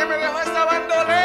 que me dejaste abandoné.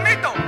mamito.